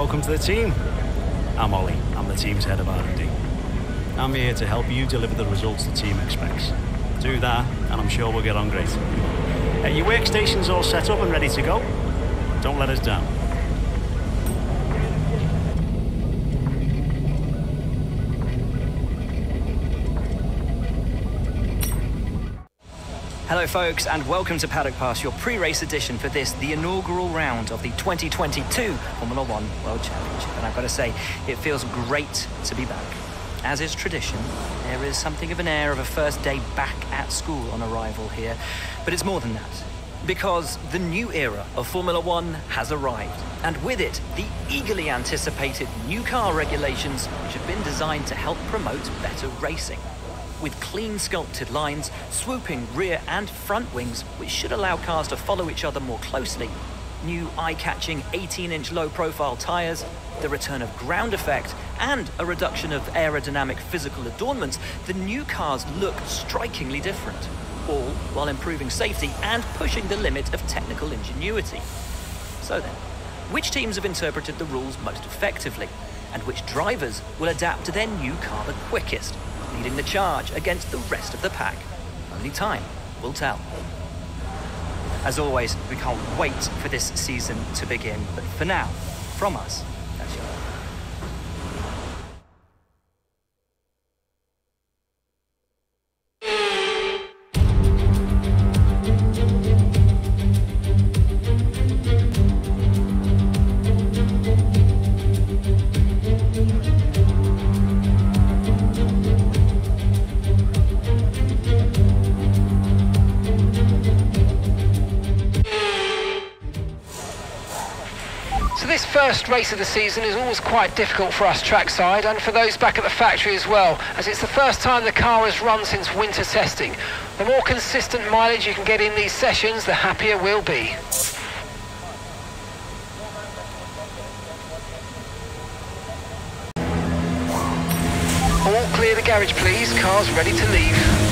Welcome to the team. I'm Ollie. I'm the team's head of R&D. I'm here to help you deliver the results the team expects. Do that, and I'm sure we'll get on great. Uh, your workstation's all set up and ready to go. Don't let us down. Hello, folks, and welcome to Paddock Pass, your pre-race edition for this, the inaugural round of the 2022 Formula One World Championship. And I've got to say, it feels great to be back. As is tradition, there is something of an air of a first day back at school on arrival here. But it's more than that. Because the new era of Formula One has arrived. And with it, the eagerly anticipated new car regulations, which have been designed to help promote better racing with clean sculpted lines, swooping rear and front wings, which should allow cars to follow each other more closely. New eye-catching 18-inch low-profile tyres, the return of ground effect, and a reduction of aerodynamic physical adornments, the new cars look strikingly different, all while improving safety and pushing the limit of technical ingenuity. So then, which teams have interpreted the rules most effectively, and which drivers will adapt to their new car the quickest? Leading the charge against the rest of the pack. Only time will tell. As always, we can't wait for this season to begin, but for now, from us, that's your first race of the season is always quite difficult for us trackside and for those back at the factory as well, as it's the first time the car has run since winter testing. The more consistent mileage you can get in these sessions, the happier we'll be. All clear the garage please, car's ready to leave.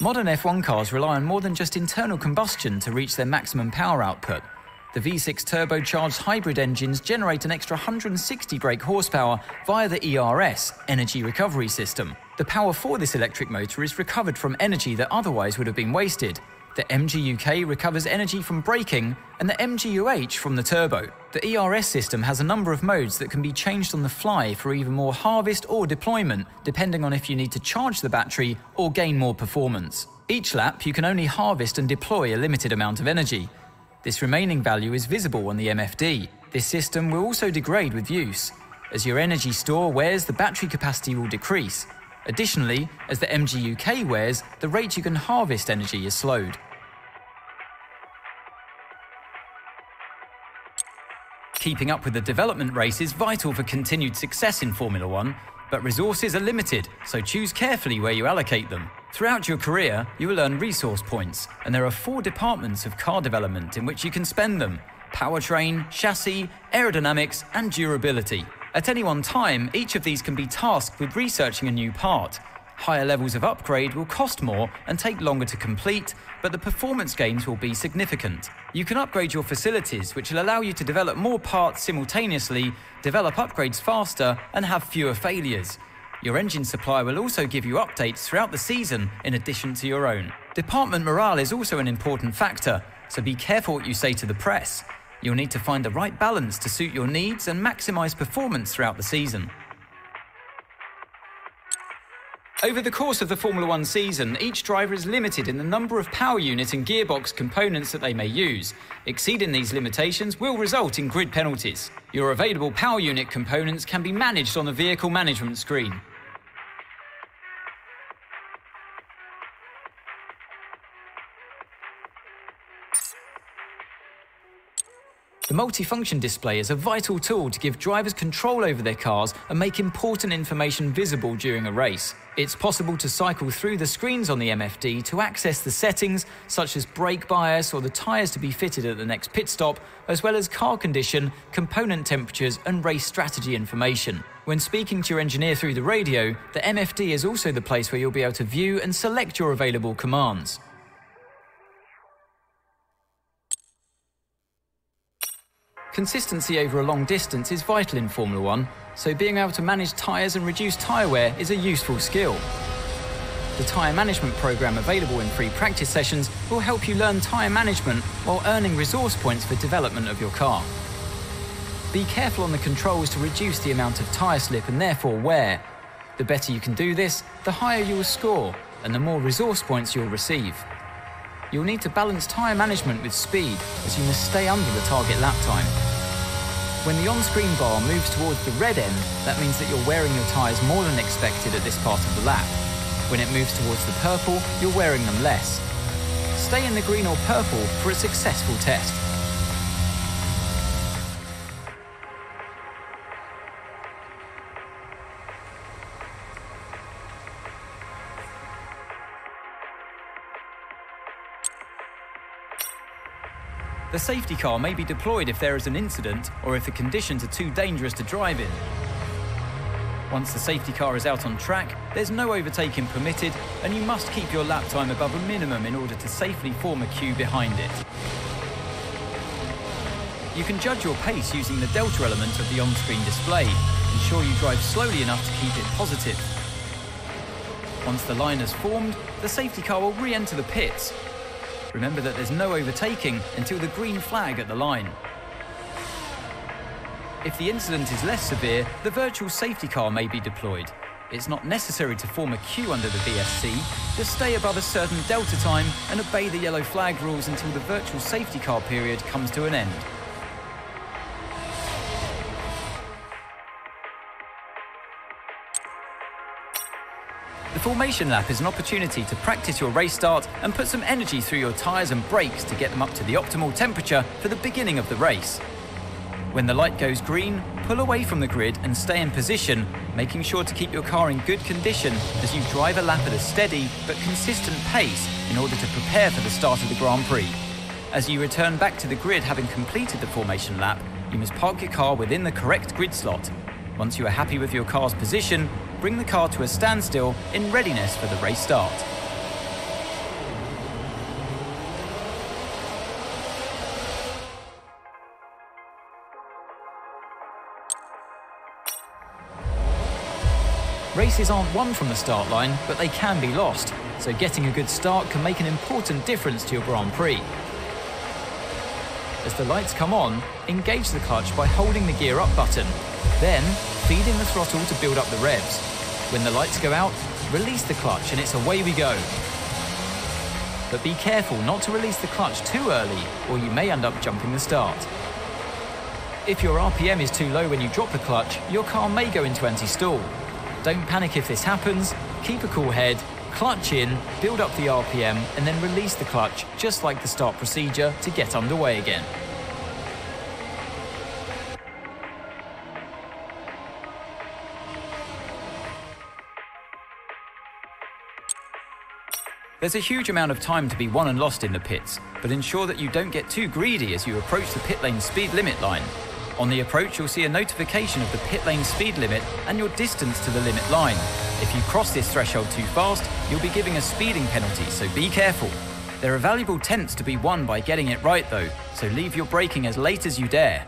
Modern F1 cars rely on more than just internal combustion to reach their maximum power output. The V6 turbocharged hybrid engines generate an extra 160 brake horsepower via the ERS, Energy Recovery System. The power for this electric motor is recovered from energy that otherwise would have been wasted. The MGUK recovers energy from braking and the MGUH from the turbo. The ERS system has a number of modes that can be changed on the fly for either more harvest or deployment, depending on if you need to charge the battery or gain more performance. Each lap, you can only harvest and deploy a limited amount of energy. This remaining value is visible on the MFD. This system will also degrade with use. As your energy store wears, the battery capacity will decrease. Additionally, as the MGUK wears, the rate you can harvest energy is slowed. Keeping up with the development race is vital for continued success in Formula One, but resources are limited, so choose carefully where you allocate them. Throughout your career, you will earn resource points, and there are four departments of car development in which you can spend them powertrain, chassis, aerodynamics, and durability. At any one time, each of these can be tasked with researching a new part. Higher levels of upgrade will cost more and take longer to complete, but the performance gains will be significant. You can upgrade your facilities, which will allow you to develop more parts simultaneously, develop upgrades faster, and have fewer failures. Your engine supplier will also give you updates throughout the season in addition to your own. Department morale is also an important factor, so be careful what you say to the press. You'll need to find the right balance to suit your needs and maximise performance throughout the season. Over the course of the Formula One season, each driver is limited in the number of power unit and gearbox components that they may use. Exceeding these limitations will result in grid penalties. Your available power unit components can be managed on the vehicle management screen. Multifunction display is a vital tool to give drivers control over their cars and make important information visible during a race. It's possible to cycle through the screens on the MFD to access the settings, such as brake bias or the tyres to be fitted at the next pit stop, as well as car condition, component temperatures, and race strategy information. When speaking to your engineer through the radio, the MFD is also the place where you'll be able to view and select your available commands. Consistency over a long distance is vital in Formula One, so being able to manage tyres and reduce tyre wear is a useful skill. The tyre management program available in free practice sessions will help you learn tyre management while earning resource points for development of your car. Be careful on the controls to reduce the amount of tyre slip and therefore wear. The better you can do this, the higher you will score and the more resource points you'll receive. You'll need to balance tyre management with speed as you must stay under the target lap time. When the on-screen bar moves towards the red end, that means that you're wearing your tyres more than expected at this part of the lap. When it moves towards the purple, you're wearing them less. Stay in the green or purple for a successful test. The safety car may be deployed if there is an incident or if the conditions are too dangerous to drive in. Once the safety car is out on track, there's no overtaking permitted and you must keep your lap time above a minimum in order to safely form a queue behind it. You can judge your pace using the delta element of the on-screen display. Ensure you drive slowly enough to keep it positive. Once the line has formed, the safety car will re-enter the pits Remember that there's no overtaking until the green flag at the line. If the incident is less severe, the virtual safety car may be deployed. It's not necessary to form a queue under the VSC, just stay above a certain delta time and obey the yellow flag rules until the virtual safety car period comes to an end. The formation lap is an opportunity to practice your race start and put some energy through your tyres and brakes to get them up to the optimal temperature for the beginning of the race. When the light goes green, pull away from the grid and stay in position, making sure to keep your car in good condition as you drive a lap at a steady but consistent pace in order to prepare for the start of the Grand Prix. As you return back to the grid having completed the formation lap, you must park your car within the correct grid slot. Once you are happy with your car's position, bring the car to a standstill in readiness for the race start. Races aren't won from the start line, but they can be lost, so getting a good start can make an important difference to your Grand Prix. As the lights come on, engage the clutch by holding the gear up button. Then, feeding the throttle to build up the revs. When the lights go out, release the clutch and it's away we go. But be careful not to release the clutch too early or you may end up jumping the start. If your RPM is too low when you drop the clutch, your car may go into anti-stall. Don't panic if this happens, keep a cool head, clutch in, build up the RPM and then release the clutch just like the start procedure to get underway again. There's a huge amount of time to be won and lost in the pits, but ensure that you don't get too greedy as you approach the pit lane speed limit line. On the approach, you'll see a notification of the pit lane speed limit and your distance to the limit line. If you cross this threshold too fast, you'll be giving a speeding penalty, so be careful. There are valuable tenths to be won by getting it right though, so leave your braking as late as you dare.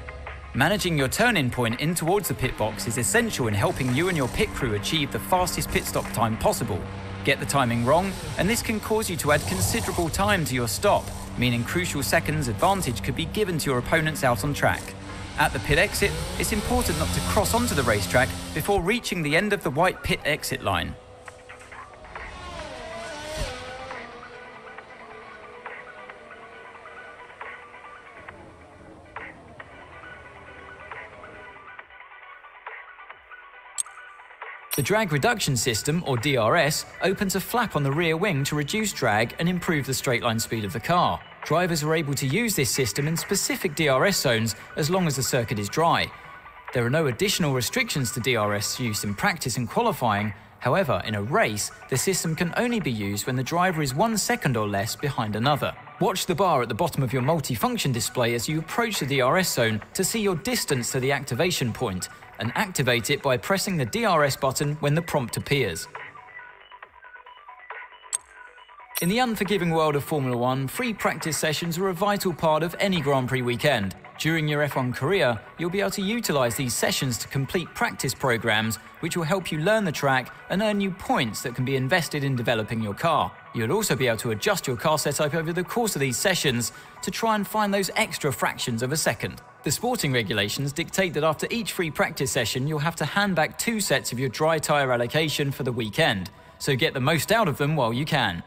Managing your turn-in point in towards the pit box is essential in helping you and your pit crew achieve the fastest pit stop time possible. Get the timing wrong, and this can cause you to add considerable time to your stop, meaning crucial seconds advantage could be given to your opponents out on track. At the pit exit, it's important not to cross onto the racetrack before reaching the end of the white pit exit line. The drag reduction system, or DRS, opens a flap on the rear wing to reduce drag and improve the straight line speed of the car. Drivers are able to use this system in specific DRS zones as long as the circuit is dry. There are no additional restrictions to DRS use in practice and qualifying. However, in a race, the system can only be used when the driver is one second or less behind another. Watch the bar at the bottom of your multifunction display as you approach the DRS zone to see your distance to the activation point and activate it by pressing the DRS button when the prompt appears. In the unforgiving world of Formula One, free practice sessions are a vital part of any Grand Prix weekend. During your F1 career, you'll be able to utilise these sessions to complete practice programs, which will help you learn the track and earn you points that can be invested in developing your car. You'll also be able to adjust your car setup over the course of these sessions to try and find those extra fractions of a second. The sporting regulations dictate that after each free practice session, you'll have to hand back two sets of your dry tyre allocation for the weekend, so get the most out of them while you can.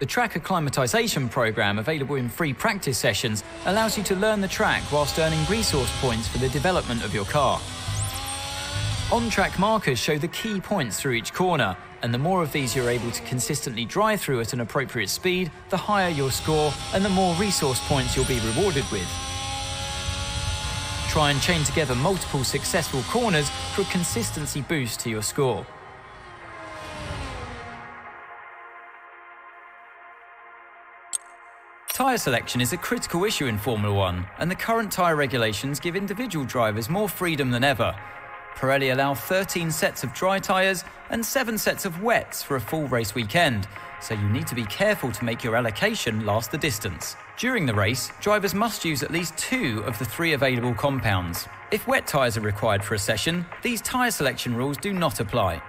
The track acclimatization program available in free practice sessions allows you to learn the track whilst earning resource points for the development of your car. On-track markers show the key points through each corner, and the more of these you're able to consistently drive through at an appropriate speed, the higher your score and the more resource points you'll be rewarded with. Try and chain together multiple successful corners for a consistency boost to your score. Tyre selection is a critical issue in Formula One, and the current tyre regulations give individual drivers more freedom than ever. Pirelli allow 13 sets of dry tyres and 7 sets of wets for a full race weekend, so you need to be careful to make your allocation last the distance. During the race, drivers must use at least two of the three available compounds. If wet tyres are required for a session, these tyre selection rules do not apply.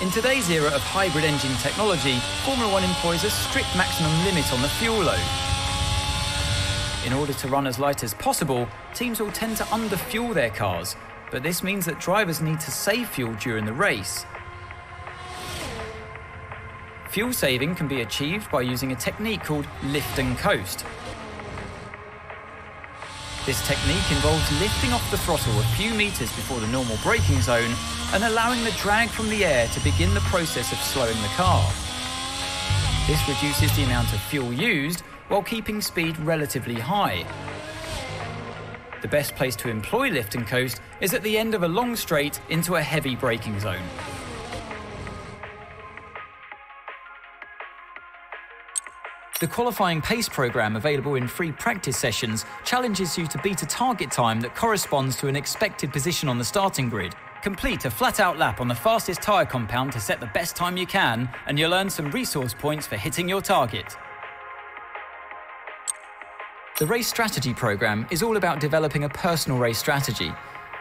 In today's era of hybrid engine technology, Formula One employs a strict maximum limit on the fuel load. In order to run as light as possible, teams will tend to underfuel their cars, but this means that drivers need to save fuel during the race. Fuel saving can be achieved by using a technique called lift and coast, this technique involves lifting off the throttle a few metres before the normal braking zone and allowing the drag from the air to begin the process of slowing the car. This reduces the amount of fuel used while keeping speed relatively high. The best place to employ lift and coast is at the end of a long straight into a heavy braking zone. The qualifying pace program available in free practice sessions challenges you to beat a target time that corresponds to an expected position on the starting grid. Complete a flat out lap on the fastest tyre compound to set the best time you can, and you'll earn some resource points for hitting your target. The Race Strategy Programme is all about developing a personal race strategy.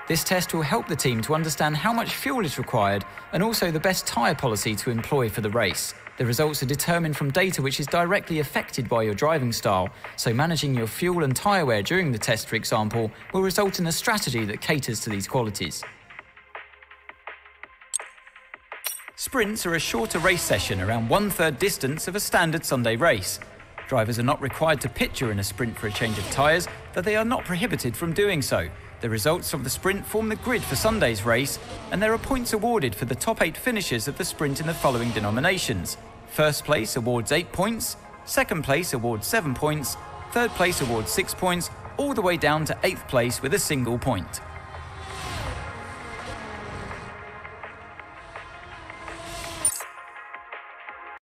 This test will help the team to understand how much fuel is required and also the best tyre policy to employ for the race. The results are determined from data which is directly affected by your driving style, so managing your fuel and tyre wear during the test, for example, will result in a strategy that caters to these qualities. Sprints are a shorter race session around one third distance of a standard Sunday race. Drivers are not required to pit during a sprint for a change of tyres, though they are not prohibited from doing so. The results of the sprint form the grid for Sunday's race, and there are points awarded for the top eight finishers of the sprint in the following denominations. First place awards eight points, second place awards seven points, third place awards six points, all the way down to eighth place with a single point.